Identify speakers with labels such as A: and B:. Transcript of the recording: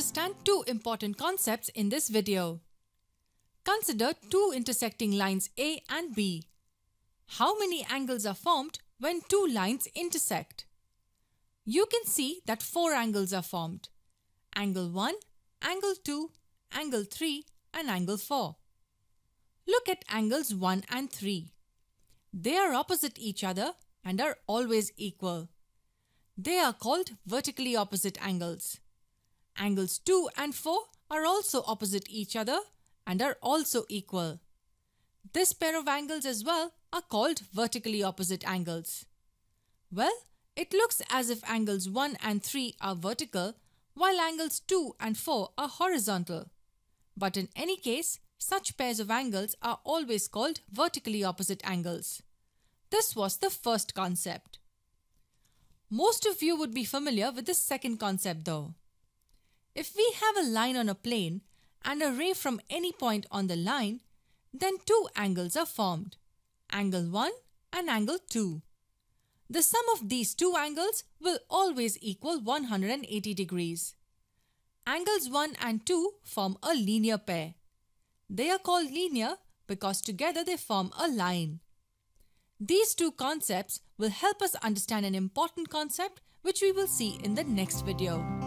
A: understand two important concepts in this video. Consider two intersecting lines A and B. How many angles are formed when two lines intersect? You can see that four angles are formed. Angle 1, angle 2, angle 3 and angle 4. Look at angles 1 and 3. They are opposite each other and are always equal. They are called vertically opposite angles. Angles 2 and 4 are also opposite each other and are also equal. This pair of angles as well are called vertically opposite angles. Well, it looks as if angles 1 and 3 are vertical while angles 2 and 4 are horizontal. But in any case, such pairs of angles are always called vertically opposite angles. This was the first concept. Most of you would be familiar with the second concept though. If we have a line on a plane and a ray from any point on the line, then two angles are formed, angle 1 and angle 2. The sum of these two angles will always equal 180 degrees. Angles 1 and 2 form a linear pair. They are called linear because together they form a line. These two concepts will help us understand an important concept which we will see in the next video.